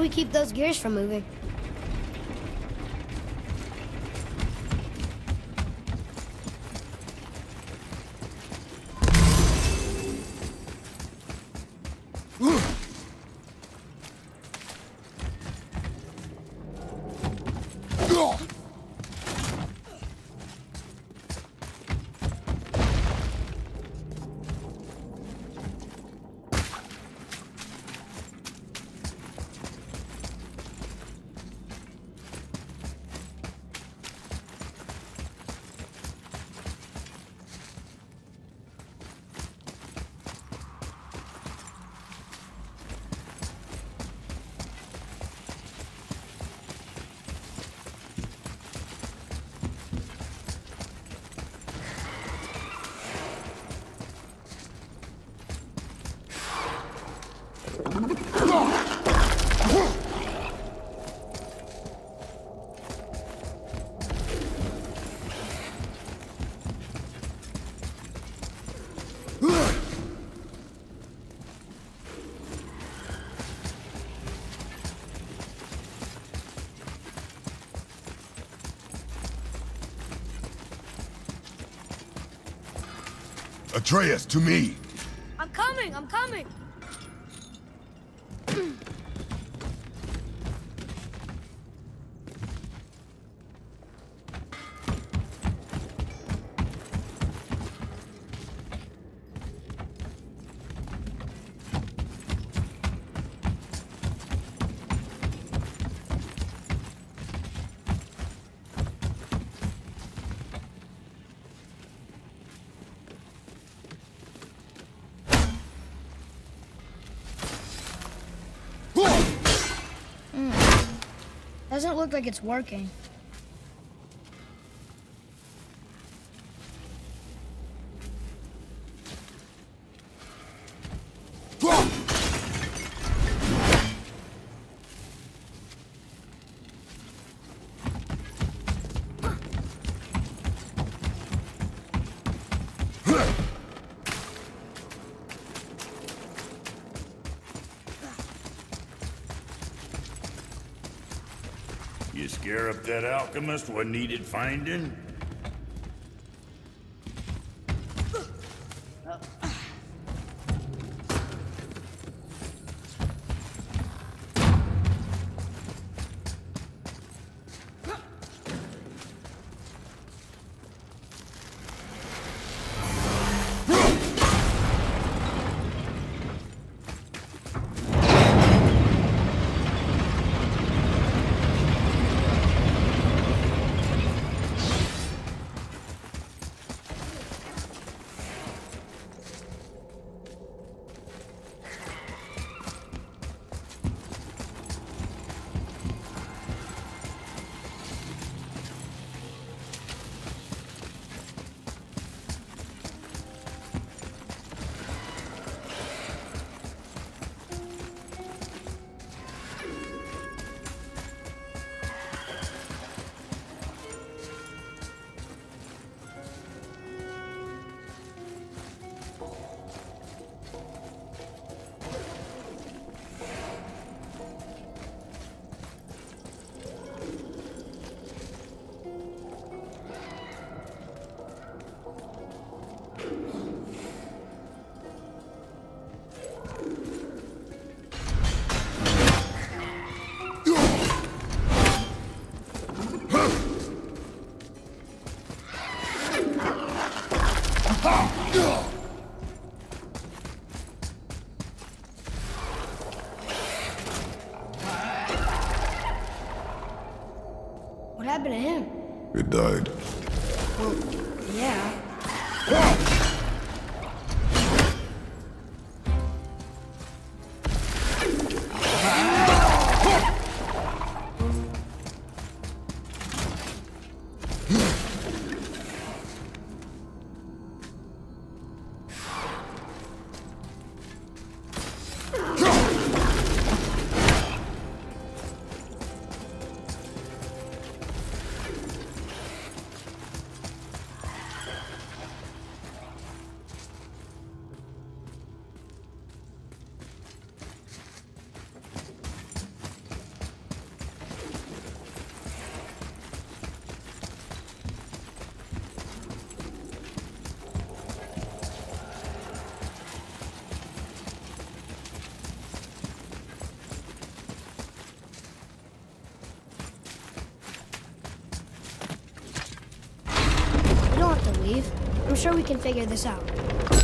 Do we keep those gears from moving? Atreus, to me! I'm coming! I'm coming! Doesn't look like it's working. You scare up that alchemist what needed finding? Died. I'm sure we can figure this out.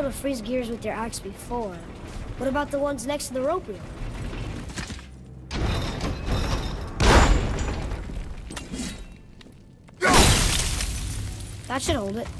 Able to freeze gears with your axe before. What about the ones next to the rope wheel? That should hold it.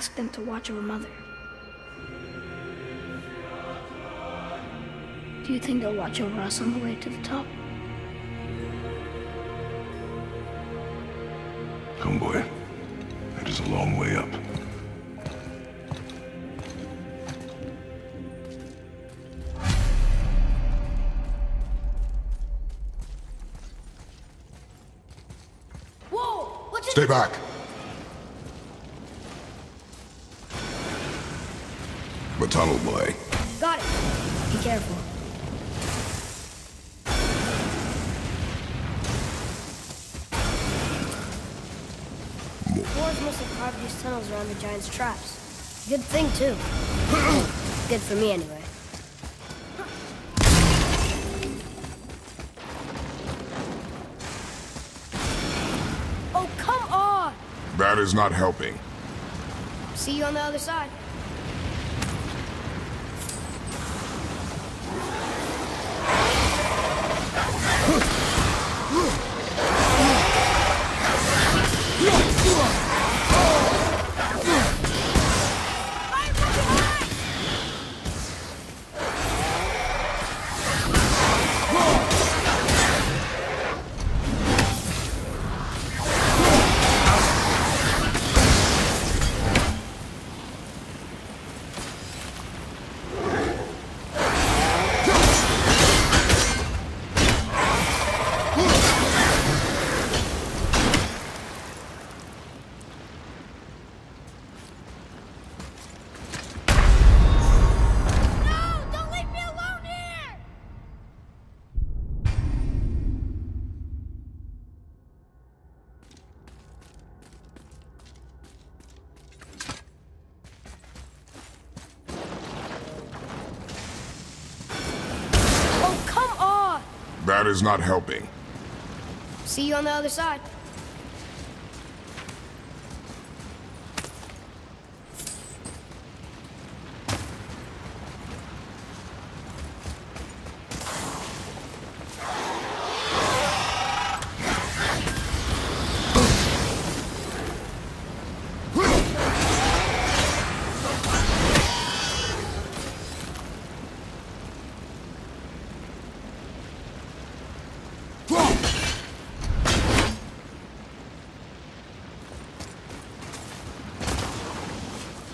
Asked them to watch over Mother. Do you think they'll watch over us on the way to the top? Come, boy. It is a long way up. Whoa! What's Stay back! Tunnel, boy. Got it. Be careful. Boars must have carved these tunnels around the giant's traps. Good thing, too. Good for me, anyway. Oh, come on! That is not helping. See you on the other side. Is not helping. See you on the other side.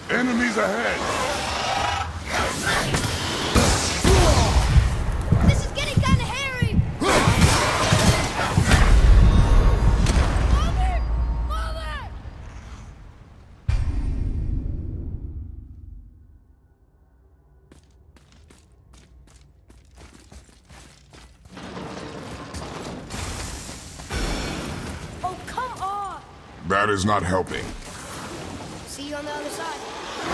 Enemies ahead! This is getting kind of hairy! Mother! Mother! Oh, Oh, come on! That is not helping. See you on the other side. よ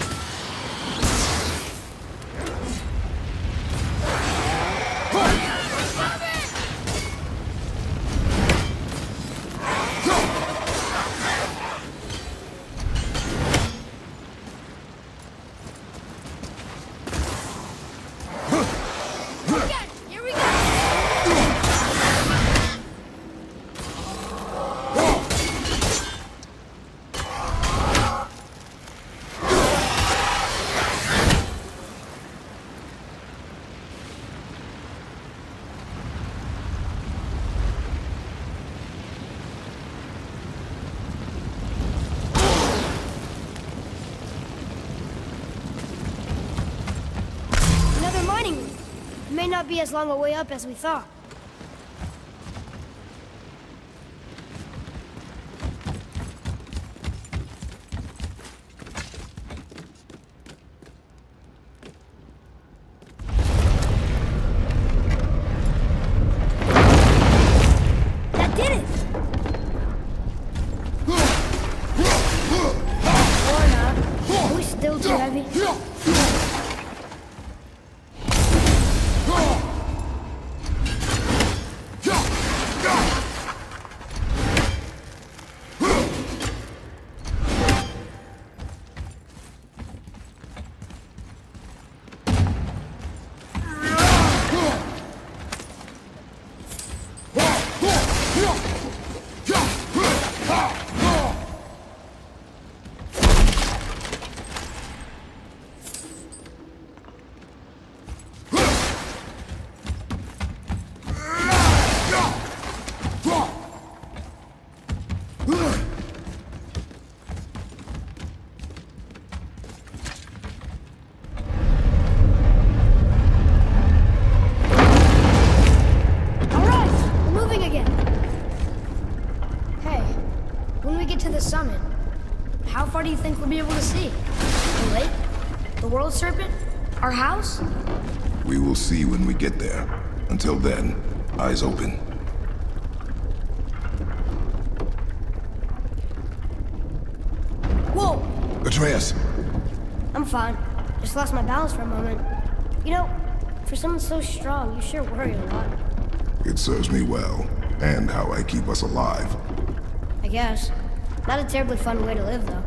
し! May not be as long a way up as we thought. We'll be able to see? The lake? The world serpent? Our house? We will see when we get there. Until then, eyes open. Whoa, Atreus! I'm fine. Just lost my balance for a moment. You know, for someone so strong, you sure worry a lot. It serves me well, and how I keep us alive. I guess. Not a terribly fun way to live, though.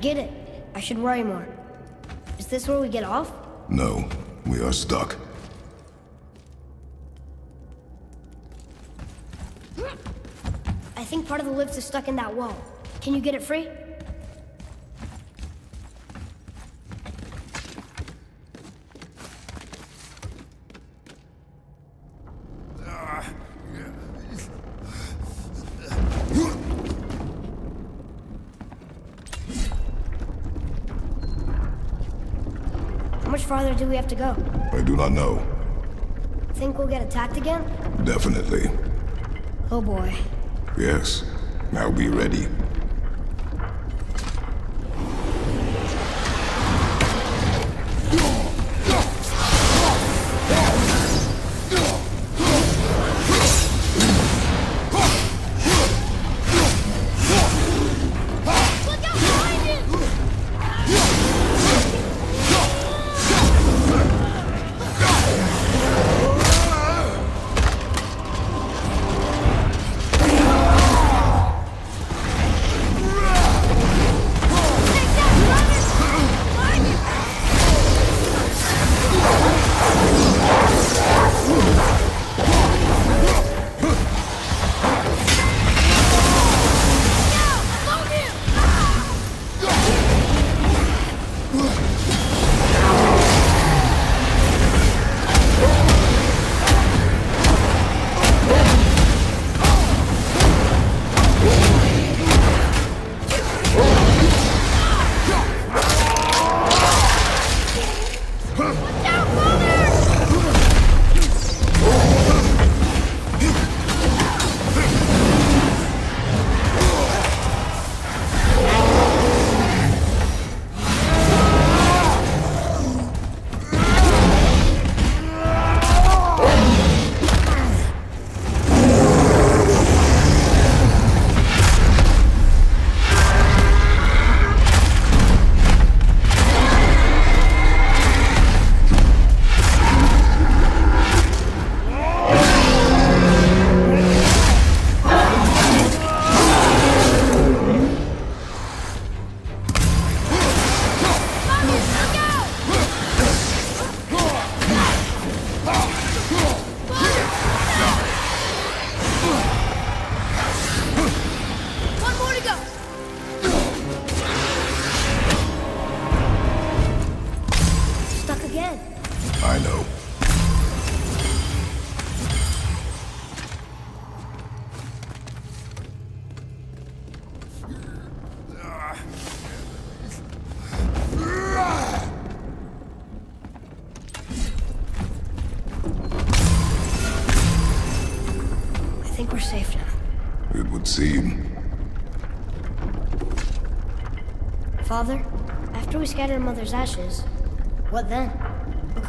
I get it. I should worry more. Is this where we get off? No, we are stuck. I think part of the lift is stuck in that wall. Can you get it free? Do we have to go? I do not know. Think we'll get attacked again? Definitely. Oh boy. Yes. Now be ready. I. I think we're safe now. It would seem. Father, after we scatter Mother's ashes, what then?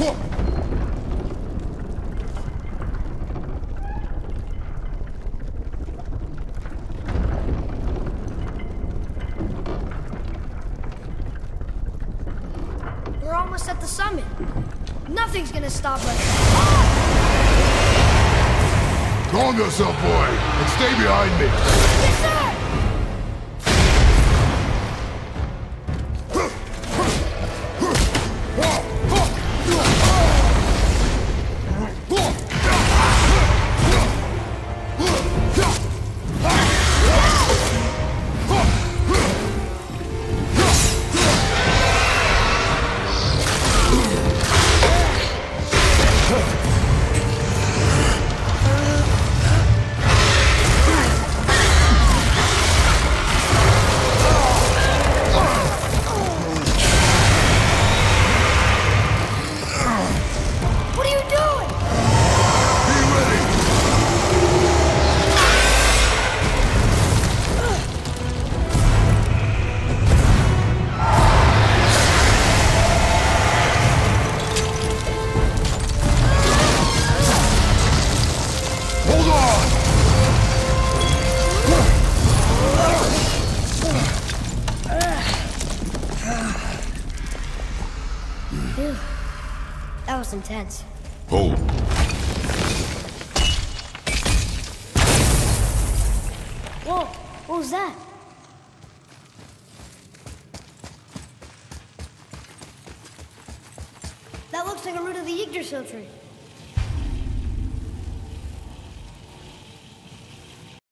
We're almost at the summit. Nothing's gonna stop us. Calm yourself, boy, and stay behind me. Yes, sir! Intense. Hold.